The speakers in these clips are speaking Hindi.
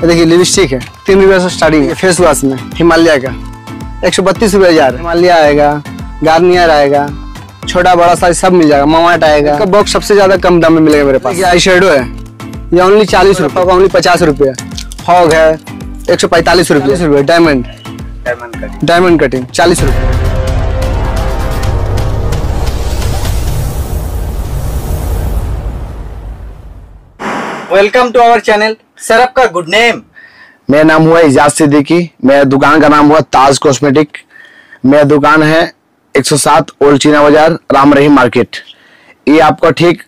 ये देखिए लिपस्टिक है। तीन रुपये से स्टार्टिंग है फेस वॉश में हिमालय का। एक सौ बत्तीस रुपये हज़ार हिमालय आएगा गार्नियर आएगा छोटा बड़ा साइज़ सब मिल जाएगा मामाट आएगा। इसका बॉक्स सबसे ज़्यादा कम दाम में मिलेगा मेरे पास। ये आई शेडो है। ये ओनली चालीस रुपये का ओनली पचास रुपये। हॉग है एक सौ पैंतालीस रुपये। डायमंड डायमंड डायमंड कटिंग चालीस रुपये। Welcome to our channel sir आपका गुड नेम मेरा नाम हुआ इजाज सिद्दीकी। मेरा दुकान का नाम हुआ ताज कॉस्मेटिक। मेरा दुकान है 107 ओल्ड चीना बाज़ार राम रहीम मार्केट। ये आपका ठीक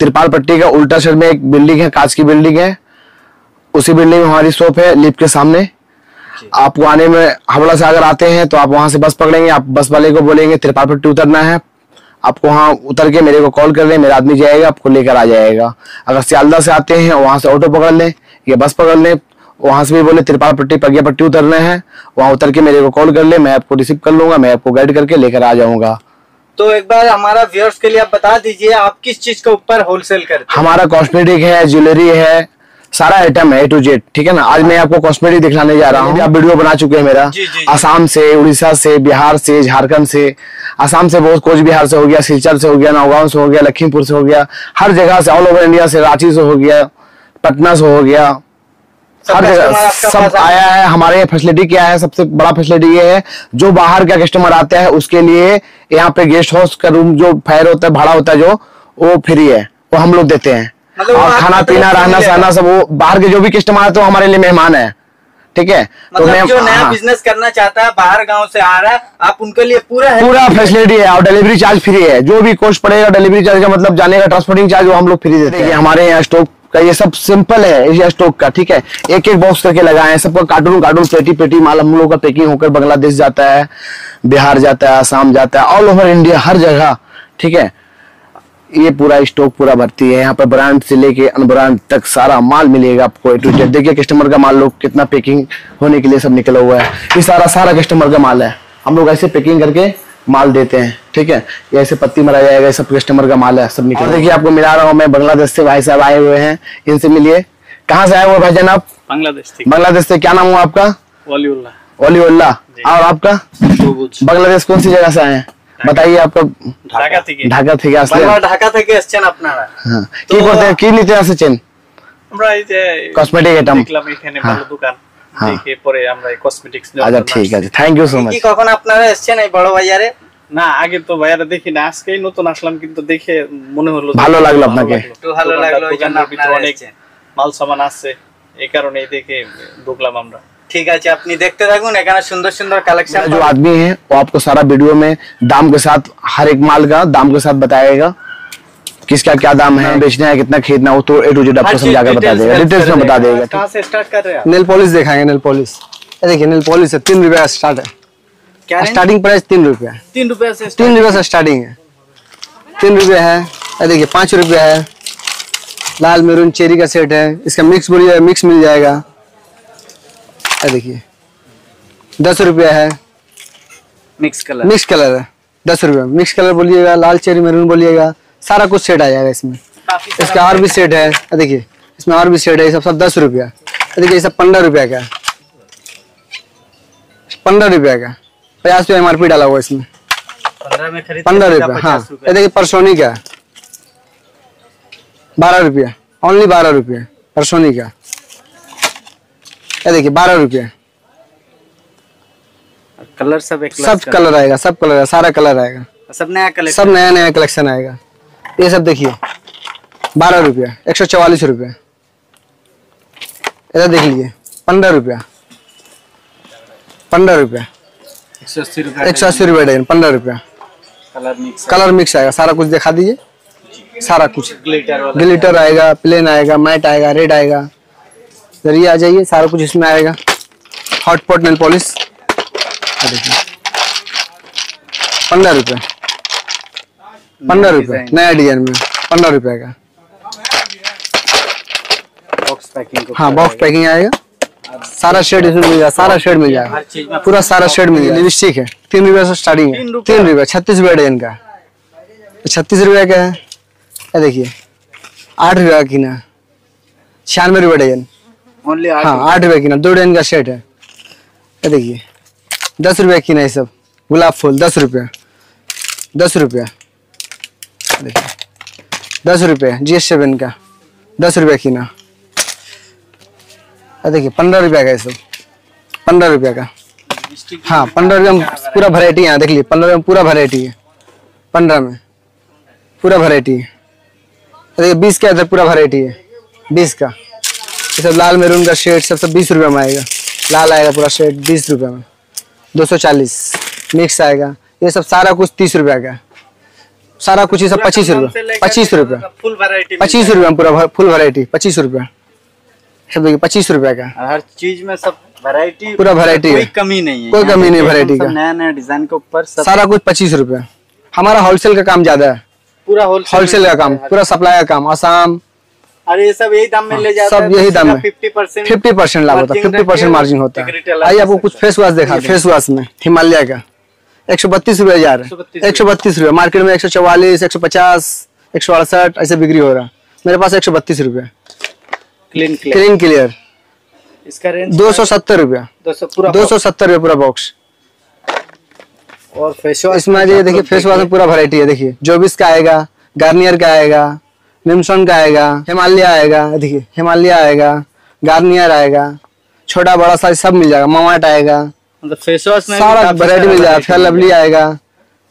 त्रिपाल पट्टी का उल्टा साइड में एक बिल्डिंग है कांच की बिल्डिंग है। उसी बिल्डिंग में हमारी शॉप है लिफ्ट के सामने। आपको आने में हावड़ा से अगर आते हैं तो आप वहाँ से बस पकड़ेंगे आप बस वाले को बोलेंगे त्रिपाल पट्टी उतरना है। आपको वहाँ उतर के मेरे को कॉल कर लें मेरा आदमी जाएगा आपको लेकर आ जाएगा। अगर सियालदा से आते हैं वहाँ से ऑटो पकड़ लें। या बस पकड़ लें। वहाँ से भी बोले त्रिपाल पट्टी पगिया पट्टी उतरना है। वहाँ उतर के मेरे को कॉल कर ले मैं आपको रिसीव कर लूँगा मैं आपको गाइड करके लेकर आ जाऊँगा। तो एक बार हमारा व्यूअर्स के लिए आप बता दीजिए आप किस चीज़ के ऊपर होलसेल करते हैं? हमारा कॉस्मेटिक है ज्वेलरी है सारा आइटम है ए टू जेड ठीक है ना? आज मैं आपको कॉस्मेटिक दिखाने जा रहा हूँ। आप वीडियो बना चुके हैं मेरा। जी, जी, जी। आसाम से उड़ीसा से बिहार से झारखंड से। आसाम से बहुत कोच बिहार से हो गया सिलचर से हो गया नौगांव से हो गया लखीमपुर से हो गया हर जगह से ऑल ओवर इंडिया से रांची से हो गया। पटना से हो गया। सब हर जगह सब आया है। हमारे यहाँ फैसिलिटी क्या है? सबसे बड़ा फैसिलिटी ये है जो बाहर का कस्टमर आता है उसके लिए यहाँ पे गेस्ट हाउस का रूम जो फायर होता है भाड़ा होता है जो वो फ्री है। वो हम लोग देते हैं। मतलब और खाना पीना रहना सहना सब वो बाहर के जो भी कस्टमर आते हैं वो हमारे लिए मेहमान है। ठीक है? मतलब मैं- जो नया हाँ, बिज़नेस करना चाहता है बाहर गाँव से आ रहा है आप उनके लिए पूरा है पूरा फैसिलिटी है। और डिलीवरी चार्ज फ्री है। जो भी कॉस्ट पड़ेगा डिलीवरी चार्ज का मतलब जाने का ट्रांसपोर्टिंग चार्ज वो हम लोग फ्री देते हैं। हमारे यहाँ स्टॉक का ये सब सिंपल है ये स्टॉक का, ठीक है? एक एक बॉक्स करके लगाए हैं, सबका कार्टून कार्टून पेटी पेटी माल हम लोग का पैकिंग होकर बांग्लादेश जाता है, बिहार जाता है, आसाम जाता है ऑल ओवर इंडिया हर जगह, ठीक है? ये पूरा स्टॉक पूरा भरती है, यहाँ पर ब्रांड से लेके अनब्रांड तक सारा माल मिलेगा आपको ए टू जेड देखिए कस्टमर का माल लोग कितना पैकिंग होने के लिए सब निकला हुआ है। ये सारा सारा कस्टमर का माल है। हम लोग ऐसे पैकिंग करके माल देते हैं ठीक है ये ऐसे पत्ती मरा जाएगा ये सब कस्टमर का माल है सब निकल देखिए आपको मिला रहा हूँ मैं बांग्लादेश से भाई साहब आए हुए हैं इनसे मिलिए कहाँ से आए हुए भाईजान आप बांग्लादेश ठीक बांग्लादेश से क्या नाम हुआ आपका वलीउल्लाह ओलीउल्ला और आपका সবুজ बांग्लादेश कौन सी जगह से आए हैं बताइए आपका ঢাকা থেকে ঢাকা থেকে আসলে বাংলা ঢাকা থেকে এসছেন আপনারা হ্যাঁ কি করতে কি নিতে আসছেন আমরা এই যে Cosmetic item। দেখলাম এখানে হ্যাঁ। ভালো দোকান হ্যাঁ। দেখে পরে আমরা এই কসমেটিক্স আচ্ছা ঠিক আছে থ্যাংক ইউ সো মাচ কি কখন আপনারা এসছেন এই বড় বাজারে না আগে তো ভাইয়ারা দেখি না আজকেই নতুন আসলাম কিন্তু দেখে মনে হলো যে ভালো লাগলো আপনাকে। একটু ভালো লাগলো ওই জন্য দোকানের ভিতরে আপনারা অনেক এসেছেন। মাল সামান আছে এই কারণেই দেখে ঢুকলাম আমরা ঠিক আছে আপনি দেখতে থাকুন এখানে সুন্দর সুন্দর কালেকশন जो आदमी है वो आपको सारा वीडियो में दाम के साथ हर एक माल का दाम के साथ बताएगा किसका क्या दाम है बेचना है कितना खरीदना है, तो ए टू जेड आपको समझा कर बता देगा। डिटेल्स में बता देगा। कहाँ से स्टार्ट कर रहे हैं? नेल पॉलिश दिखाएँगे नेल पॉलिश देखिए नेल पॉलिश है तीन रुपया स्टार्ट है। क्या स्टार्टिंग प्राइस तीन रुपया तीन रुपए से तीन रुपये से स्टार्टिंग है। तीन रुपये है। देखिए पाँच रुपया है। लाल मेरून चेरी का सेट है। इसका मिक्स बोलिए मिक्स मिल जाएगा। देखिए दस रुपया है। मिक्स कलर मिक्स कलर है। दस रुपया मिक्स कलर बोलिएगा लाल चेरी मेरून बोलिएगा। सारा कुछ सेट आ जाएगा इसमें। इसका और भी सेट है। देखिए इसमें और भी सेट है। ये सब सब दस रुपया। देखिए ये सब पंद्रह रुपया का है। पंद्रह रुपया का। पचास रुपया एमआरपी डाला हुआ इसमें। पंद्रह में खरीद पंद्रह रुपया हाँ। ये देखिए परसोनी का। बारह रुपया। ओनली बारह रुपया। परसोनी का। ये देखिए बारह रुपया। कलर सब एक सब कलर आएगा सब कलर आएगा सारा कलर आएगा। सब नया कलर सब नया नया कलेक्शन आएगा। ये सब देखिए। बारह रुपया एक सौ चवालीस रुपया। इधर देख लीजिए पंद्रह रुपया। पंद्रह रुपया। एक सौ अस्सी रुपए एक सौ अस्सी रुपया डजन पंद्रह रुपया। कलर मिक्स कलर मिक्स आएगा सारा कुछ दिखा दीजिए। सारा कुछ। ग्लिटर ग्लिटर आएगा प्लेन आएगा मैट आएगा रेड आएगा। ज़रिए आ जाइए सारा कुछ इसमें आएगा। हॉट पॉट नेल पॉलिश देखिए। पंद्रह रुपये। पंद्रह रुपये। नया डिज़ाइन में। पंद्रह रुपये का। बॉक्स पैकिंग हाँ बॉक्स पैकिंग आएगा। सारा शेड इसमें मिल जाएगा सारा शेड मिल जाएगा पूरा सारा शेड मिल जाएगा लिपस्टिक है। तीन रुपये से स्टार्टिंग है? तीन रुपये। छत्तीस रुपये डजन का छत्तीस रुपये का है। ये देखिए आठ रुपये का किना। छियानवे रुपये डजन ओनली हाँ आठ रुपए की ना दो डेन का शेड है। ये देखिए दस रुपए की ना ये सब। गुलाब फूल दस रुपये। दस रुपये। देखिए दस रुपये जी एस सेवन का। दस रुपये की ना ये देखिए, पंद्रह रुपये का ये सब। पंद्रह रुपये का। हाँ पंद्रह रुपये में पूरा वैरायटी है, देख लीजिए, पंद्रह रुपये में पूरा वैरायटी है। पंद्रह में। पूरा वैरायटी है। देखिए बीस का इधर पूरा वैरायटी है। बीस का। ये सब लाल मेरून का शेड सब सब बीस रुपये में आएगा। लाल आएगा पूरा शेड बीस रुपये में। दो सौ चालीस। मिक्स आएगा। ये सब सारा कुछ तीस रुपये का। सारा कुछ सब पच्चीस रूपए पच्चीस फुल वैरायटी पच्चीस रुपये में पूरा फुल वैरायटी पच्चीस रूपए सब देखिए पच्चीस रुपये का। हर चीज़ में सब वैरायटी पूरा variety कोई कमी नहीं है। कोई कमी नहीं देखिए, का। नया नया डिज़ाइन के ऊपर सारा कुछ पच्चीस रूपए हमारा होलसेल का काम ज़्यादा है। पूरा होलसेल होलसेल का काम पूरा सप्लाई का काम आसाम। अरे सब यही दाम में ले जाता सब यही दाम में। फिफ्टी परसेंट फिफ्टी परसेंट लाभ होता है फिफ्टी परसेंट मार्जिन होता है। आइए आपको कुछ फेस वॉश देखा फेस वॉश में हिमालय का। एक सौ बत्तीस रुपये जा रहा है एक सौ बत्तीस रुपये मार्केट में एक सौ चौवालीस एक सौ पचास एक सौ अड़सठ ऐसे बिक्री हो रहा। है मेरे पास एक सौ बत्तीस रुपये क्लीन क्लियर इसका रेंज दो सौ सत्तर रुपया दो सौ सत्तर रुपये पूरा बॉक्स और फेस वॉश इसमें ये देखिए फेस वॉश में पूरा वैरायटी है देखिए। जोबिस का आएगा गार्नियर का आएगा निम्सन का आएगा हिमालय आएगा देखिए हिमालय आएगा गार्नियर आएगा छोटा बड़ा साइज़ सब मिल जाएगा मामाट आएगा। मतलब फेस वॉश में सारा वैरायटी मिल जाएगा लवली आएगा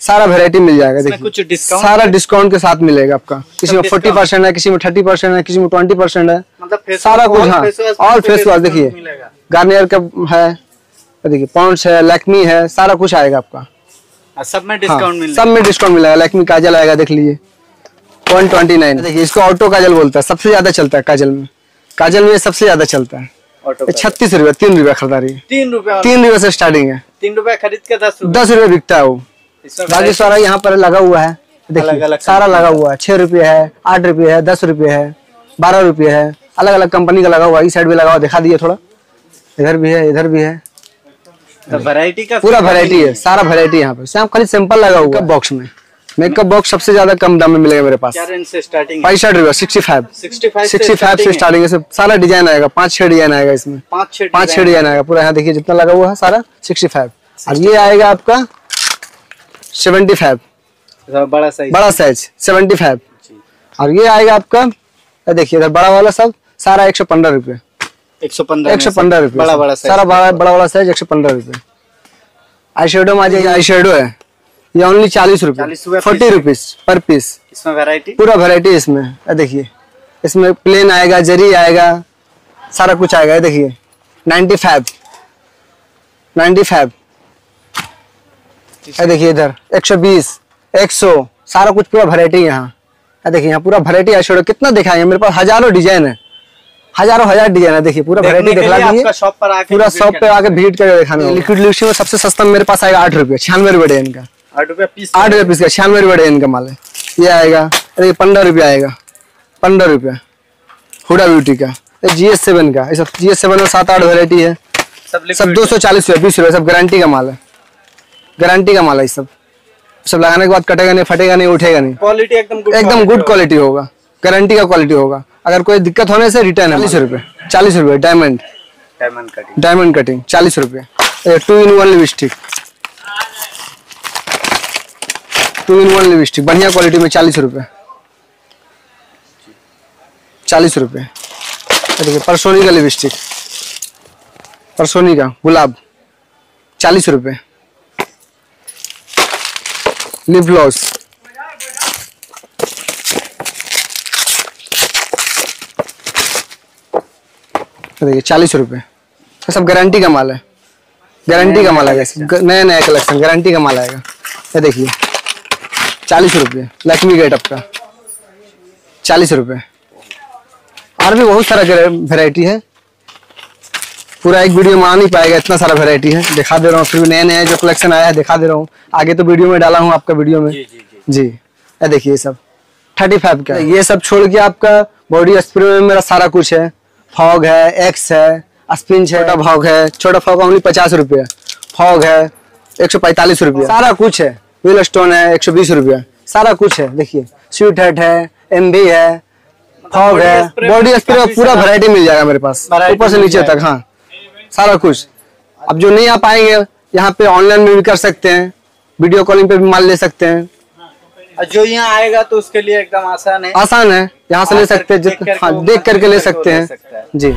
सारा वैरायटी मिल जाएगा देखिए। कुछ discount? सारा डिस्काउंट के साथ मिलेगा आपका। किसी में फोर्टी परसेंट है किसी में थर्टी परसेंट है किसी में ट्वेंटी परसेंट है। मतलब सारा कुछ हाँ और फेस वॉश देखिए। गार्नियर का है देखिए पॉन्ड्स है लैक्मी है सारा कुछ आएगा आपका। और सब में हाँ, डिस्काउंट मिल सब में डिस्काउंट मिलेगा। लैक्मी काजल आएगा देख लीजिए। वन ट्वेंटी नाइन देखिए इसको ऑटो काजल बोलता है सबसे ज़्यादा चलता है काजल में। काजल में सबसे ज़्यादा चलता है। छत्तीस रुपये तीन रुपये खरीदारी। है तीन रुपए और तीन रुपये से स्टार्टिंग है। तीन रुपए खरीद के दस रुपए दस रुपये बिकता है वो। बाकी सारा यहाँ पर लगा हुआ है। देखिए सारा लगा हुआ है। छह रुपये है आठ रुपये है दस रुपये है बारह रुपये है। अलग अलग कंपनी का लगा हुआ है। इस साइड भी लगा हुआ है, दिखा दिए थोड़ा। इधर भी है इधर भी है। वैरायटी का पूरा वैरायटी है। सारा वैरायटी यहाँ पे सिर्फ़ खाली सिंपल लगा हुआ है। बॉक्स में। मेकअप बॉक्स सबसे ज़्यादा कम दाम में मिलेगा मेरे पास। से स्टार्टिंग रुपये सिक्सटी फाइव सिक्सटी फाइव से स्टार्टिंग है। सारा डिज़ाइन आएगा पाँच छह डिज़ाइन आएगा इसमें। पाँच छह पाँच छह डिज़ाइन आएगा पूरा यहाँ देखिए जितना लगा हुआ है सारा सिक्सटी फाइव और ये आएगा आपका सेवेंटी फाइव बड़ा साइज़ बड़ा साइज़ सेवेंटी फाइव और ये आएगा आपका देखिए इधर बड़ा वाला सब सारा एक सौ पंद्रह रुपये। एक सौ पंद्रह एक सौ पंद्रह रुपये। बड़ा बड़ा साइज़ सारा बड़ा बड़ा वाला साइज़ एक सौ पंद्रह रुपये। आई शेडो में आ जाएगा आई शेडो है। ये ओनली चालीस 40 रुपये रुपये फोर्टी। रुपीज़ पर पीस इसमें वैरायटी पूरा वैरायटी इसमें। ये देखिए। इसमें प्लेन आएगा जरी आएगा सारा कुछ आएगा। ये देखिए। नाइन्टी फाइव नाइन्टी फाइव ये देखिए इधर। एक सौ बीस एक सौ। सारा कुछ पूरा वैरायटी यहाँ। ये देखिए यहाँ पूरा वैरायटी है। छोड़ो कितना दिखाएँगे मेरे पास हज़ारों डिज़ाइन है। हज़ारों हज़ार डिज़ाइन है। देखिए पूरा वैरायटी दिखला दीजिए। पर आके पूरा शॉप पे। आके भीड़ करके दिखाने लिक्विड लिपस्टिक में सबसे सस्ता मेरे पास आएगा आठ रुपये छियानवे रुपये डिज़ाइन का आठ रुपया पीस आठ रुपये पीस का छियानवे रुपये डिज़ाइन का माल है। ये आएगा अरे पंद्रह रुपये आएगा। पंद्रह रुपये। हुडा ब्यूटी का। जी एस सेवन का। ये सब जी एस सेवन में सात आठ वेरायटी है। सब सब दो सौ चालीस रुपये बीस रुपये सब गारंटी का माल है। गारंटी का माल है ये सब। सब लगाने के बाद कटेगा नहीं फटेगा नहीं उठेगा नहीं। क्वालिटी एकदम गुड एकदम गुड क्वालिटी होगा। गारंटी का क्वालिटी होगा। अगर कोई दिक्कत होने से रिटर्न है चालीस रुपये। चालीस रुपये diamond diamond cutting diamond cutting चालीस रुपये। Two in one lipstick two in one lipstick बढ़िया क्वालिटी में चालीस रुपये चालीस रुपये देखिए परसोनी का लिपस्टिक परसोनी का गुलाब। चालीस रुपये लिप ग्लॉस देखिए चालीस रुपये ये सब गारंटी का माल है। गारंटी का माल आएगा। नया नया कलेक्शन गारंटी का माल आएगा। ये देखिए। चालीस रुपये लक्ष्मी गेटअप का चालीस रुपये। और भी बहुत सारा वेराइटी है। पूरा एक वीडियो में आ नहीं पाएगा इतना सारा वेराइटी है। दिखा दे रहा हूँ फिर भी नया नया जो कलेक्शन आया है दिखा दे रहा हूँ। आगे तो वीडियो में डाला हूँ आपका वीडियो में। जी जी जी। जी। ये देखिए सब। थर्टी फाइव का। ये सब छोड़ के आपका बॉडी स्प्रे में मेरा सारा कुछ है। फॉग है एक्स है स्पिंच है। छोटा फॉग है। छोटा फॉग ओनली पचास रुपये। फॉग है एक सौ पैंतालीस रुपये। सारा कुछ है। व्हील स्टोन है एक सौ बीस रुपये। सारा कुछ है देखिए। स्वीट हेट है एमबी है फॉग है। बॉडी स्प्रे पूरा वैरायटी मिल जाएगा मेरे पास। ऊपर से नीचे तक हाँ। सारा कुछ। अब जो नहीं आ पाएँगे यहाँ पे ऑनलाइन में भी कर सकते हैं। वीडियो कॉलिंग पे भी माल ले सकते हैं। जो यहाँ आएगा तो उसके लिए एकदम आसान है। आसान है। यहाँ से ले सकते हैं देख हाँ देख करके ले सकते हैं। जी।